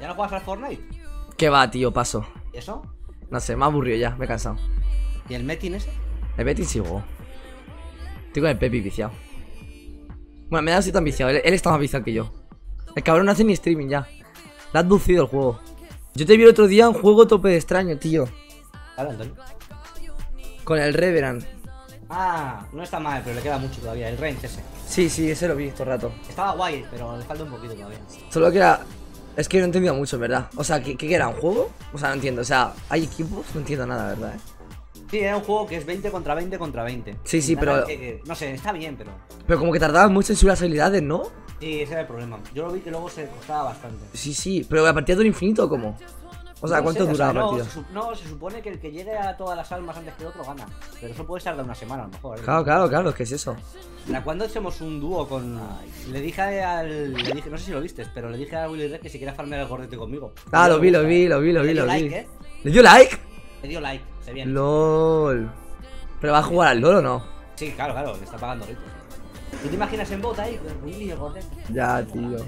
¿Ya no juegas al Fortnite? ¿Qué va, tío? Paso. ¿Y eso? No sé, me ha aburrido ya, me he cansado. ¿Y el Metin ese? El Betis sigo. Estoy con el Pepi viciado. Bueno, me da así tan viciado. Él, él está más viciado que yo. El cabrón no hace ni streaming ya. Le ha aducido el juego. Yo te vi el otro día un juego tope de extraño, tío. Antonio. Con el Reverend. Ah, no está mal, pero le queda mucho todavía. El range ese. Sí, sí, ese lo vi todo el rato. Estaba guay, pero le falta un poquito todavía. Solo que era. Es que no he entendido mucho, en verdad. O sea, ¿qué, qué era? ¿Un juego? O sea, no entiendo. O sea, ¿hay equipos? No entiendo nada, ¿verdad? eh. Sí, era un juego que es 20 contra 20 contra 20. Sí, sí, Nada pero- que- que- no sé, está bien, pero. Pero como que tardaban mucho en subir las habilidades, ¿no? Sí, ese era el problema. Yo lo vi que luego se costaba bastante. Sí, sí. Pero a partida de un infinito, ¿o ¿cómo? O sea, No ¿cuánto sé, dura la no, partida? se, su- no, se supone que el que llegue a todas las almas antes que el otro gana. Pero eso puede tardar una semana a lo mejor. ¿eh? Claro, claro, claro, ¿qué es eso? Mira, cuando hacemos un dúo con. Le dije al. Le dije, no sé si lo viste, pero le dije a Willy Red que si quiera farmear el gordete conmigo. Ah, Y lo vi, lo vi, ¿eh? lo vi, lo vi, lo vi. like, ¿eh? ¿Le dio like? Le dio like, se viene. LOL. ¿Pero va a jugar al LOL o no? Sí, claro, claro, le está pagando rico. ¿Tú te imaginas en bota ahí? Willy y el gordete. Ya, tío.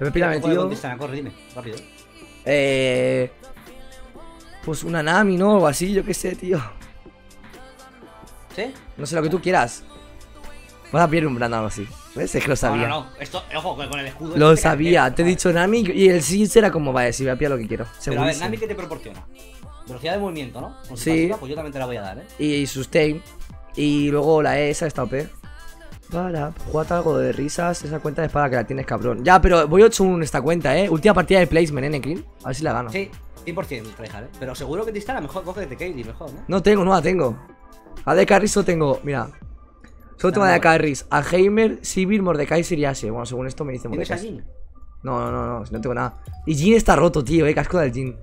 Me pírame, ¿Cómo le tío. contestan? Corre, dime, rápido. Eh. Pues una Nami, ¿no? O así, yo qué sé, tío. ¿Sí? No sé lo que tú quieras. Vas a pillar un brand o algo así. ¿Ves? Es que lo sabía. No, no, no. Esto, ojo, con el escudo. Lo este que sabía. Te he dicho Nami y el Sins era como, vaya, si voy a pillar lo que quiero. Pero a ver. Nami, ¿qué te proporciona? Velocidad de movimiento, ¿no? Con Sí. pasiva, pues yo también te la voy a dar, ¿eh? Y sustain. Y luego la E, esa está OP. Para, jugate algo de risas. Esa cuenta de espada que la tienes, cabrón. Ya, pero voy 8 en esta cuenta, eh. Última partida de placement, ¿eh, Necrin? A ver si la gano. Sí, 100% tryhard, ¿eh? Pero seguro que te instala mejor, cógete Katie, mejor, ¿no? No tengo, no la tengo. A de carries solo tengo, mira. Solo tengo a de carries. A Heimer, Sivir, Mordecai, Siriase. Bueno, según esto me dice ¿Tienes a Mordecai. Jin? No, no, no, no, no tengo nada. Y Jin está roto, tío, eh. Casco del Jin.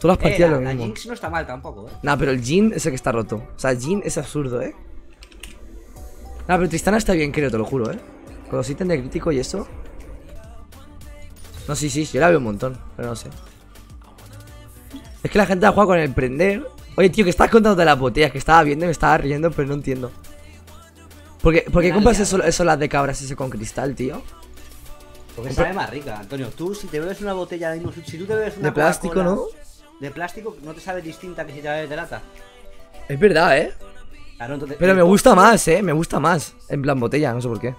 Todas las Eh, partidas la, lo la mismo. Jinx no está mal tampoco, ¿eh? Nah, pero el Jin es el que está roto. O sea, Jin es absurdo, eh. Nah, pero Tristana está bien, creo, te lo juro, eh. Con los ítems de crítico y eso. No, sí, sí, yo la veo un montón, pero no sé. Es que la gente la juega con el prender. Oye, tío, que estás contando de las botellas que estaba viendo y me estaba riendo, pero no entiendo. ¿Por qué, por qué compras eso, eso las de cabras ese con cristal, tío? Porque sabe más rica, Antonio. Tú, si te bebes una botella de si tú te bebes una De plástico, ¿no? De plástico, no te sabe distinta que si te bebes de lata. Es verdad, eh. Claro, entonces, Pero me gusta más, eh. Me gusta más. En plan botella, no sé por qué.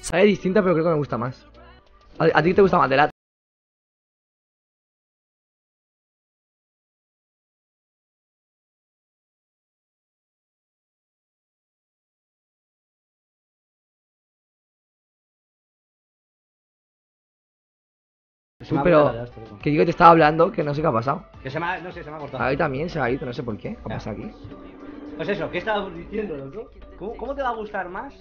Sabe distinta, pero creo que me gusta más. ¿A, a ti te gusta más de me ha pero-. Que digo que te estaba hablando, que no sé qué ha pasado. Que se me ha, no sé, se me ha cortado. Ahí también se ha ido, no sé por qué. ¿Qué ha pasado aquí? Pues eso, ¿qué estábamos diciendo, loco? ¿Cómo, cómo te va a gustar más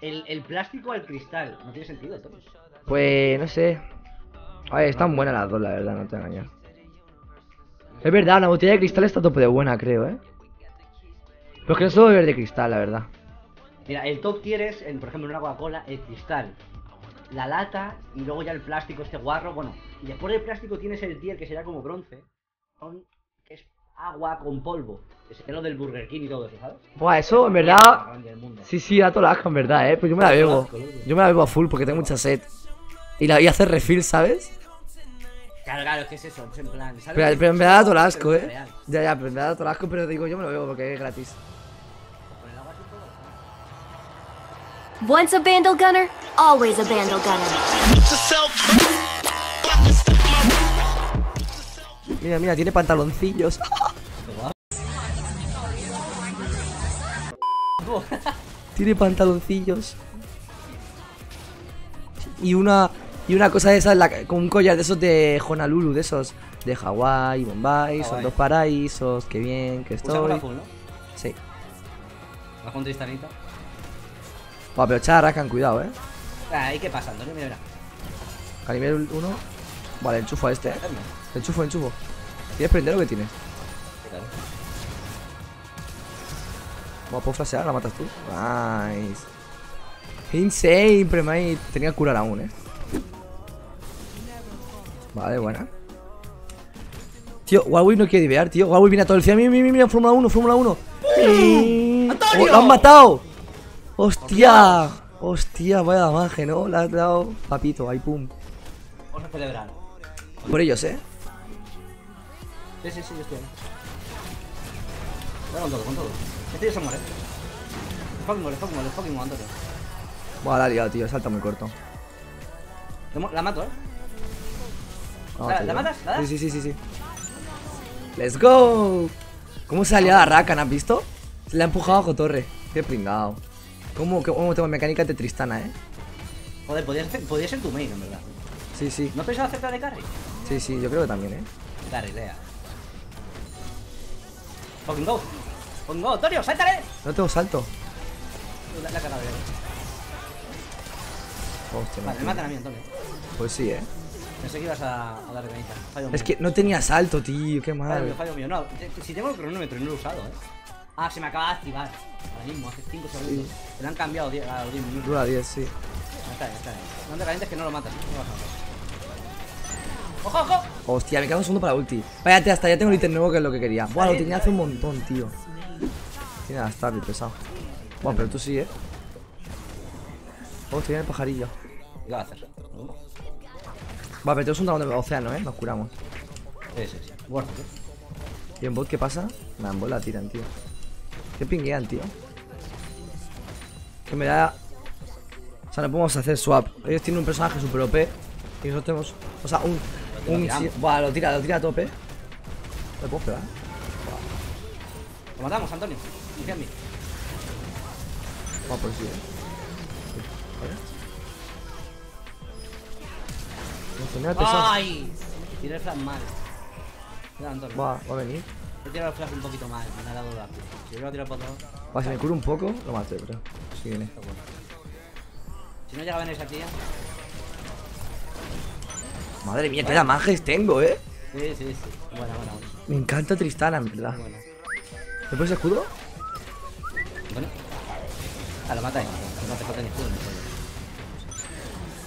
el, el plástico al cristal? No tiene sentido, Antonio. Pues no sé. A ver, están buenas las dos, la verdad, no te engañar. Es verdad, la botella de cristal está tope de buena, creo, eh. Pero es que no suelo beber de cristal, la verdad. Mira, el top tier es, en, por ejemplo, en una Coca-Cola, el cristal, la lata y luego ya el plástico, este guarro. Bueno, y después del plástico tienes el tier que sería como bronce, que es agua con polvo. Lo del Burger King y todo eso, ¿sabes? Buah, eso en verdad. Sí, sí, da todo el asco, en verdad, eh. Pues yo me la bebo. Yo me la bebo a full porque tengo mucha sed. Y, la, y hacer refill, ¿sabes? Claro, claro, es que es eso, es en plan. ¿sabes? Pero, pero me da todo el asco, eh. Ya, ya, pero me da todo el asco, pero digo, yo me lo bebo porque es gratis. Con el agua así todo. Once a Vandal Gunner, always a Vandal Gunner. Mira, mira, tiene pantaloncillos. tiene pantaloncillos. Y una y una cosa de esas, la- con un collar de esos de Honolulu, de esos de Hawái, Bombay, son dos paraísos, qué bien que estoy. la full, ¿no? Sí. Va con Tristanita. Buah, pero charracan, cuidado, eh. Ah, ¿y qué pasa, Antonio? Mira, mira. Calibre 1. Vale, enchufo a este, eh. Enchufo, enchufo. ¿Quieres prender lo que tienes? Sí, claro. Bueno, puedo flashear, la matas tú. Nice. Insane, premate. Tenía que curar aún, eh. Vale, buena. Tío, Huawei no quiere divear, tío. Huawei viene a todo el cielo. Mira, mira, mira, Fórmula 1, Fórmula 1. ¡Antonio! ¡Lo han matado! ¡Hostia! Hostia, vaya damaje, ¿no? Le has dado papito, ahí pum. Vamos a celebrar. Por ellos, ¿eh? Sí, sí, sí, yo estoy con todo, con todo. Este ya se muere. Fucking muere, fucking muere, fucking muere, Antonio. Buah, la ha liado, tío. Salta muy corto. La mato, eh. No, ¿La- tío. la matas? ¿La das? Sí, sí, sí, sí, sí. ¡Let's go! ¿Cómo se ha liado a Rakan? ¿Has visto? Se le ha empujado bajo torre. Qué pringado. ¿Cómo, cómo tengo mecánica de Tristana, eh? Joder, podría ser, podría ser tu main, en verdad. Sí, sí. ¿No has pensado acerca de carry? Sí, sí, yo creo que también, eh. Carry, lea. Fucking go. Fucking go, Antonio, sáltale. No tengo salto. La, la cagado, ya. Hostia, Vale, me matan a mí, Antonio. Pues sí, eh. Pensé que ibas a, a darle cañita. Fallo Es mío. que no tenía salto, tío. Qué Fallo mío, mal. fallo mío. No, te- si tengo el cronómetro y no lo he usado, eh. Ah, se me acaba de activar. Ahora mismo, hace 5 segundos. Se lo han cambiado a los 10 minutos. Dura 10, sí. Ya está, ya está. No te calientes que no lo matas. No vas a matar. ¡Ojo, ojo! Hostia, me queda un segundo para ulti. Váyate hasta, ya tengo el ítem nuevo que es lo que quería. Buah, lo tenía hace un montón, tío. Tiene la stab, pesado. Buah, pero tú sí, eh. Oh, tiene el pajarillo. ¿Qué va a hacer? Pero tenemos un dragón de océano, eh. Nos curamos. Sí, sí, sí. Eh. ¿Y en bot qué pasa? Nada, en bot la tiran, tío. ¿Qué pinguean, tío? Que me da... O sea, no podemos hacer swap. Ellos tienen un personaje super OP. Y nosotros tenemos... O sea, un... Un Buah, lo tira, lo tira a tope. ¿Le puedo pegar? Lo matamos, Antonio. Confía en mí. Buah, pues sí, eh. Vale. ¡Ay! Tiré el flash mal. Mira, Antonio. Buah, va a venir. He tirado el flash un poquito mal. Me ha dado la Si yo hubiera tirado para otro lado, Buah, si me curo un poco, lo mato, yo creo. Sí, viene. Si no llega a venir esa tía. Madre mía, qué damajes tengo, eh. Sí, sí, sí. Buena, buena, buena. Me encanta Tristana, en verdad. Buena. ¿Me pones escudo? Bueno. Ah, lo mata ahí. No te falta ni escudo.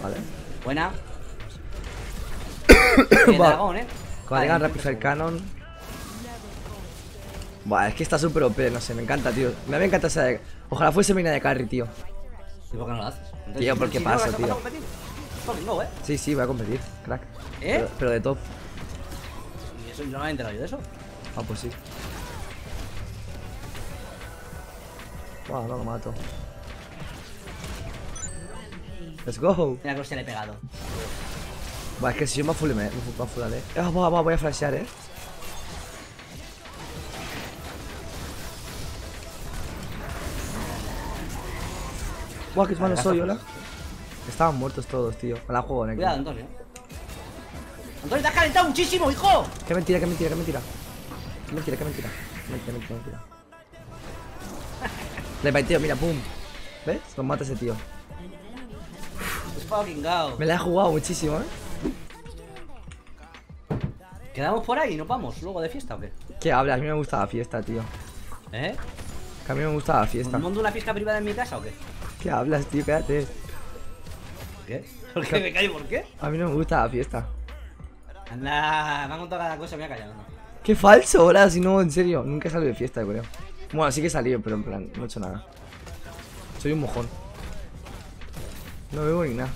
Vale. Buena. Va. dragón, eh. Cuando Vale, Rapid Fire Cannon. Buah, es que está súper OP, no sé, me encanta, tío. Me encanta esa de... Ojalá fuese mina de carry, tío. ¿Y por qué no lo haces? Tío, ¿por qué no, pasa, vas a- tío? go, eh. Sí, sí, voy a competir, crack. ¿Eh? Pero, pero de top. Y eso no me he enterado yo de eso. Ah, pues sí. No lo mato. Let's go. Mira que se le he pegado. Buah, es que si yo me full me, full Ah, buah, buah, voy a flashear, eh. Buah, qué malo soy, hola. Estaban muertos todos, tío. Me la juego, Neko. Cuidado, Antonio. Antonio, te has calentado muchísimo, hijo. Qué mentira, qué mentira, qué mentira. Qué mentira, qué mentira. Qué mentira, mentira, mentira. Le baiteo, mira, pum. ¿Ves? Lo mata ese tío. Me la he jugado muchísimo, eh. ¿Quedamos por ahí y nos vamos luego de fiesta o qué? ¿Qué hablas? A mí me gusta la fiesta, tío. ¿Eh? Que a mí me gusta la fiesta. ¿Nos monto una fiesta privada en mi casa o qué? ¿Qué hablas, tío? Quédate. ¿Qué? ¿Por qué me callo? ¿Por qué? A mí no me gusta la fiesta. Anda, me han contado cada cosa, me ha callado. ¿no? Qué falso, ahora, si no, en serio. Nunca he salido de fiesta, creo. Bueno, sí que he salido, pero en plan, no he hecho nada. Soy un mojón. No bebo ni nada.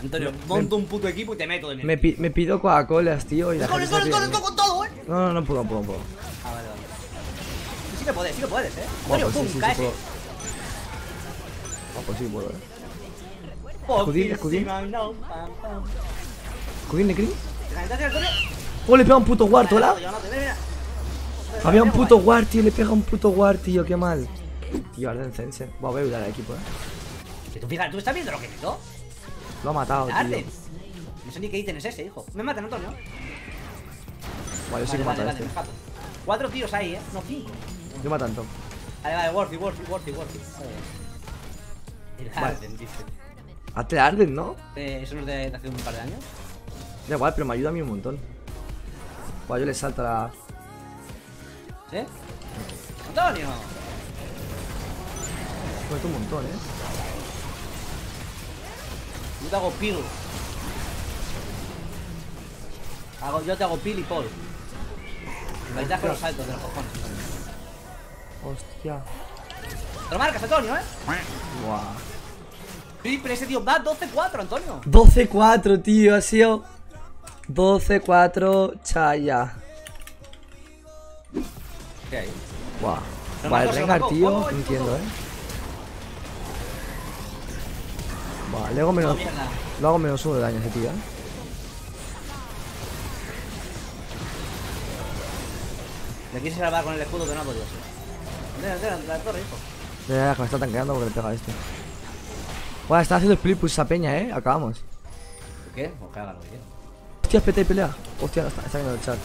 Antonio, monto un puto equipo y te meto de mi. Me, pi- me pido Coca-Colas, tío, y la ¡Con gente esto, se esto, ríe de esto, mí. con todo, eh! No, no, no puedo, no puedo, no puedo. Ah, vale, vale. Sí que puedes, sí que puedes, eh. Antonio, sí, pum, sí, sí caes. puedo. Buah, pues sí puedo, eh. Escudín, escudín. no, pam, pam. ¿Cudín de Antonio? Oh, le pega un puto guard, hola. Había un puto guard, tío, le pega un puto guard, tío, qué mal. Tío, Arden Cense. Voy a ayudar al equipo, eh. Que tú fíjate, ¿tú estás viendo lo que quitó? Lo ha matado, tío. Arden. No sé ni qué ítem es ese, hijo. Me matan, Antonio. Vale, yo sí que vale, vale, este. Cuatro tíos ahí, eh. No, cinco. Yo mato a Anton. Vale, vale, worthy, worthy, worthy, worthy. El. Arden, dice. Hazte Arden, ¿no? Eh, Eso no es de, de hace un par de años. Da igual, pero me ayuda a mí un montón. Buah, yo le salto a la... ¿Sí? ¡Antonio! Meto un montón, eh. Yo te hago pil. Hago, yo te hago pil y pol. Me con los saltos de los cojones. Hostia. Te lo marcas, Antonio, ¿eh? Buah. Sí, pero ese tío va 12-4, Antonio. 12-4, tío, ha sido 12-4 Chaya. ¿Qué hay? Buah. Pero Vale, marcó. tío, Oh, no entiendo, eh. Buah, le hago menos, lo hago menos uno de daño ese tío, eh. Le quise salvar con el escudo, pero no ha podido ser. Entera, entera, la torre, hijo. Ya, ya, que me está tanqueando porque le pega a este. Buah, está haciendo split push esa peña, eh. Acabamos. ¿Qué? Pues cágalo, tío. Hostia, PT y pelea. Hostia, está, está viendo el chat.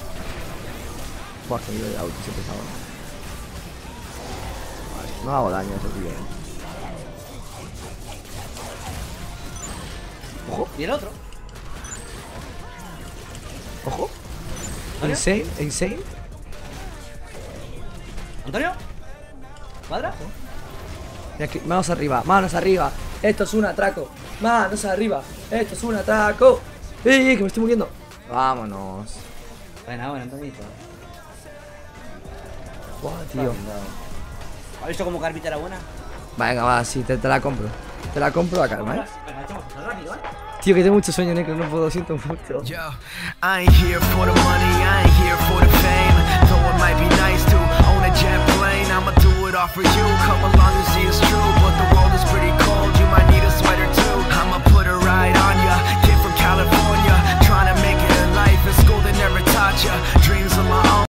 Yo de auto se pesado. Vale, no hago daño a ese tío. eh. Ojo, ¿Y el otro? ojo. ¿Antonio? Insane, insane. ¿Antonio? ¿Cuadra? Manos arriba, manos arriba. Esto es un atraco. Manos arriba. Esto es un atraco. ¡Eh, eh, que me estoy muriendo! Vámonos. Bueno, bueno, Antonito. Tío. ¿Has visto cómo Carmita era buena? Venga, va, sí, te, la compro. Te la compro a Tío, que tengo mucho sueño, negro, no puedo, siento mucho. Here for the money, here for the fame.